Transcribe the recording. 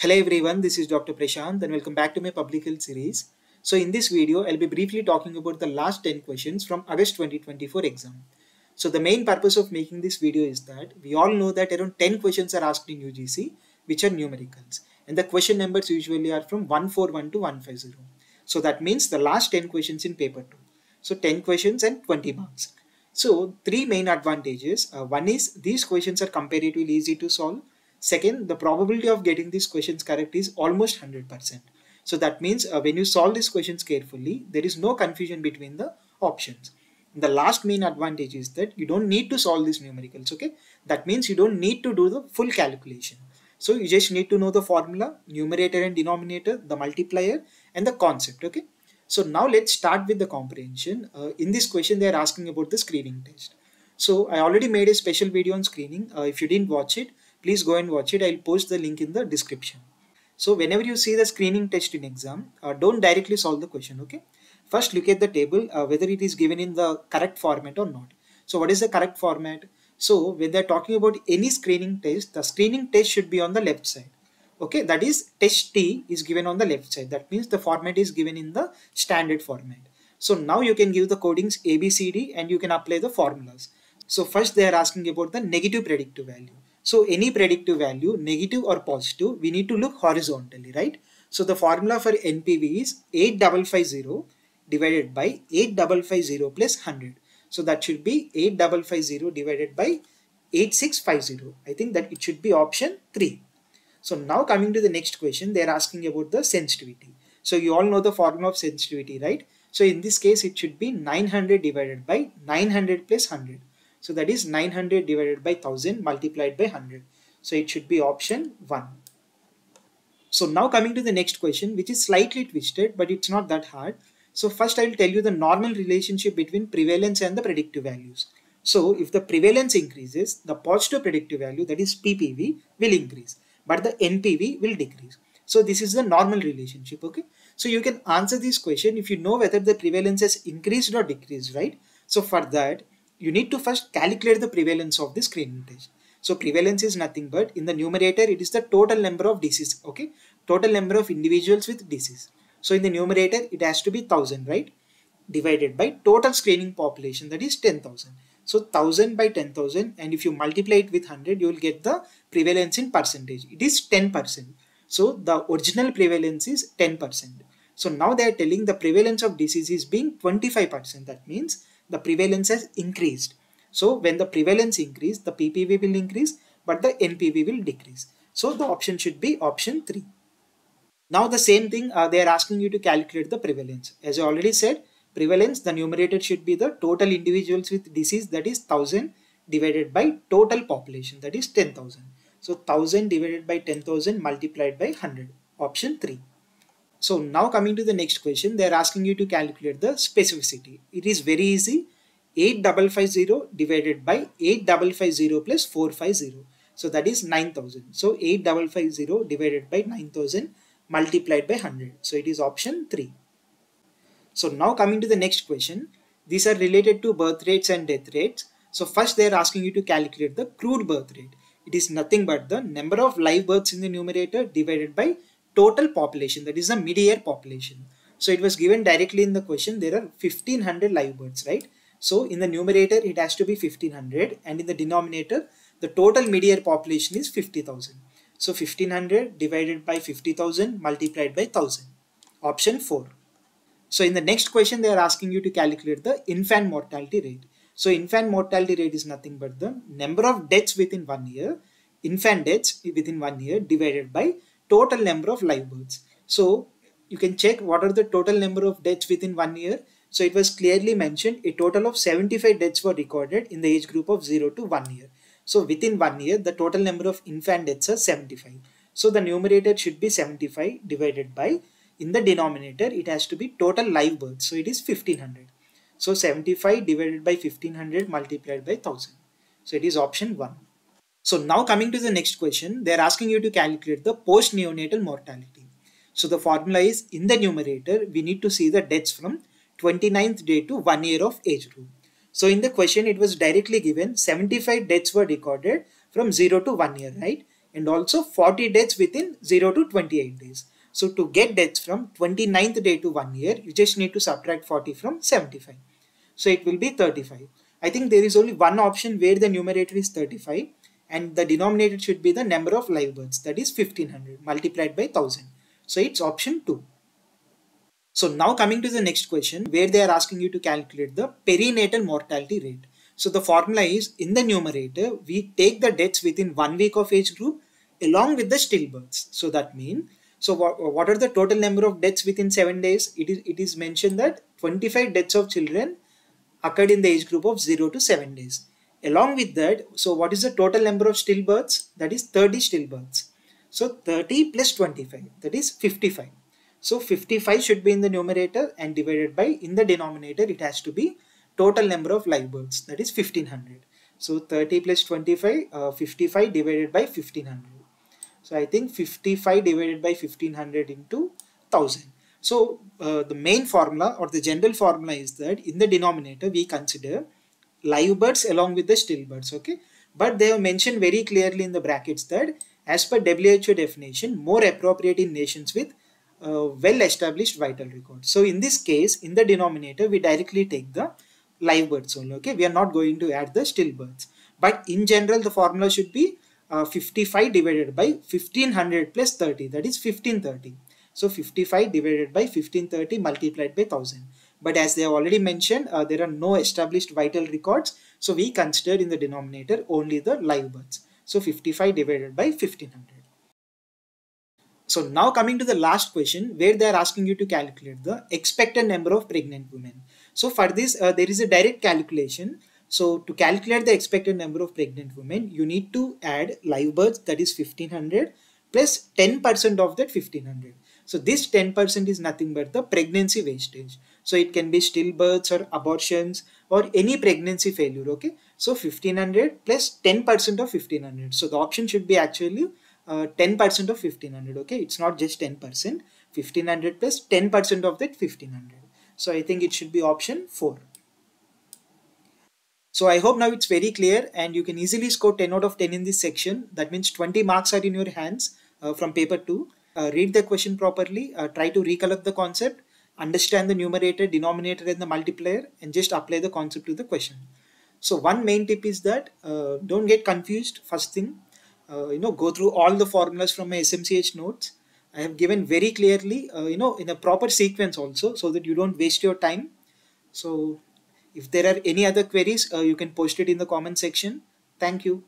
Hello everyone, this is Dr. Prashanth and welcome back to my public health series. So in this video, I'll be briefly talking about the last 10 questions from August 2024 exam. So the main purpose of making this video is that we all know that around 10 questions are asked in UGC, which are numericals. And the question numbers usually are from 141 to 150. So that means the last 10 questions in paper 2. So 10 questions and 20 marks. So three main advantages. Uh, one is these questions are comparatively easy to solve. Second, the probability of getting these questions correct is almost 100%. So that means uh, when you solve these questions carefully, there is no confusion between the options. The last main advantage is that you don't need to solve these numericals, okay? That means you don't need to do the full calculation. So you just need to know the formula, numerator and denominator, the multiplier and the concept, okay? So now let's start with the comprehension. Uh, in this question, they are asking about the screening test. So I already made a special video on screening. Uh, if you didn't watch it, please go and watch it. I'll post the link in the description. So whenever you see the screening test in exam, uh, don't directly solve the question, okay? First look at the table, uh, whether it is given in the correct format or not. So what is the correct format? So when they're talking about any screening test, the screening test should be on the left side. Okay, that is test T is given on the left side. That means the format is given in the standard format. So now you can give the codings A, B, C, D and you can apply the formulas. So first they are asking about the negative predictive value. So any predictive value, negative or positive, we need to look horizontally, right? So the formula for NPV is 8550 divided by 8550 plus 100. So that should be 8550 divided by 8650. I think that it should be option 3. So now coming to the next question, they are asking about the sensitivity. So you all know the formula of sensitivity, right? So in this case, it should be 900 divided by 900 plus 100. So that is 900 divided by 1000 multiplied by 100. So it should be option 1. So now coming to the next question, which is slightly twisted, but it's not that hard. So first I will tell you the normal relationship between prevalence and the predictive values. So if the prevalence increases, the positive predictive value, that is PPV, will increase, but the NPV will decrease. So this is the normal relationship, okay? So you can answer this question if you know whether the prevalence has increased or decreased, right? So for that, you need to first calculate the prevalence of screening test. So prevalence is nothing but in the numerator, it is the total number of disease, okay? Total number of individuals with disease. So in the numerator, it has to be 1000, right? Divided by total screening population, that is 10,000. So 1000 by 10,000 and if you multiply it with 100, you will get the prevalence in percentage. It is 10%. So the original prevalence is 10%. So now they are telling the prevalence of disease is being 25%. That means the prevalence has increased. So when the prevalence increase, the PPV will increase, but the NPV will decrease. So the option should be option 3. Now the same thing, uh, they are asking you to calculate the prevalence. As I already said, prevalence, the numerator should be the total individuals with disease that is 1000 divided by total population that is 10,000. So 1000 divided by 10,000 multiplied by 100. Option 3. So now coming to the next question, they are asking you to calculate the specificity. It is very easy. 8550 divided by 8550 plus 450. So that is 9000. So 8550 divided by 9000 multiplied by 100. So it is option 3. So now coming to the next question. These are related to birth rates and death rates. So first they are asking you to calculate the crude birth rate. It is nothing but the number of live births in the numerator divided by total population that is the mid-year population. So it was given directly in the question there are 1500 live births right. So in the numerator it has to be 1500 and in the denominator the total mid-year population is 50,000. So 1500 divided by 50,000 multiplied by 1000. Option 4. So in the next question they are asking you to calculate the infant mortality rate. So infant mortality rate is nothing but the number of deaths within one year, infant deaths within one year divided by total number of live births. So you can check what are the total number of deaths within one year. So it was clearly mentioned a total of 75 deaths were recorded in the age group of 0 to 1 year. So within one year, the total number of infant deaths are 75. So the numerator should be 75 divided by, in the denominator, it has to be total live births. So it is 1500. So 75 divided by 1500 multiplied by 1000. So it is option 1. So now coming to the next question, they are asking you to calculate the post-neonatal mortality. So the formula is in the numerator, we need to see the deaths from 29th day to 1 year of age group. So in the question, it was directly given 75 deaths were recorded from 0 to 1 year, right? and also 40 deaths within 0 to 28 days. So to get deaths from 29th day to 1 year, you just need to subtract 40 from 75. So it will be 35. I think there is only one option where the numerator is 35 and the denominator should be the number of live births that is 1500 multiplied by 1000. So it's option 2. So now coming to the next question where they are asking you to calculate the perinatal mortality rate. So the formula is in the numerator we take the deaths within one week of age group along with the stillbirths. So that means so what, what are the total number of deaths within 7 days? It is, it is mentioned that 25 deaths of children occurred in the age group of 0 to 7 days. Along with that, so what is the total number of stillbirths? That is 30 stillbirths. So 30 plus 25, that is 55. So 55 should be in the numerator and divided by in the denominator it has to be total number of live births that is 1500. So 30 plus 25, uh, 55 divided by 1500. So I think 55 divided by 1500 into 1000. So uh, the main formula or the general formula is that in the denominator we consider live births along with the stillbirths okay? But they have mentioned very clearly in the brackets that as per WHO definition more appropriate in nations with uh, well established vital records. So in this case in the denominator we directly take the live births only okay? We are not going to add the stillbirths. But in general the formula should be uh, 55 divided by 1500 plus 30 that is 1530 so 55 divided by 1530 multiplied by 1000 but as they have already mentioned uh, there are no established vital records so we consider in the denominator only the live births. So 55 divided by 1500 so now coming to the last question where they are asking you to calculate the expected number of pregnant women. So for this uh, there is a direct calculation. So to calculate the expected number of pregnant women you need to add live births that is 1500 plus 10% of that 1500 so this 10% is nothing but the pregnancy wastage. So it can be stillbirths or abortions or any pregnancy failure. Okay. So 1500 plus 10% of 1500. So the option should be actually 10% uh, of 1500. Okay. It's not just 10%. 1500 plus 10% of that 1500. So I think it should be option 4. So I hope now it's very clear and you can easily score 10 out of 10 in this section. That means 20 marks are in your hands uh, from paper 2 uh, read the question properly, uh, try to recollect the concept, understand the numerator, denominator and the multiplier and just apply the concept to the question. So one main tip is that uh, don't get confused first thing, uh, you know, go through all the formulas from my SMCH notes. I have given very clearly, uh, you know, in a proper sequence also so that you don't waste your time. So if there are any other queries, uh, you can post it in the comment section. Thank you.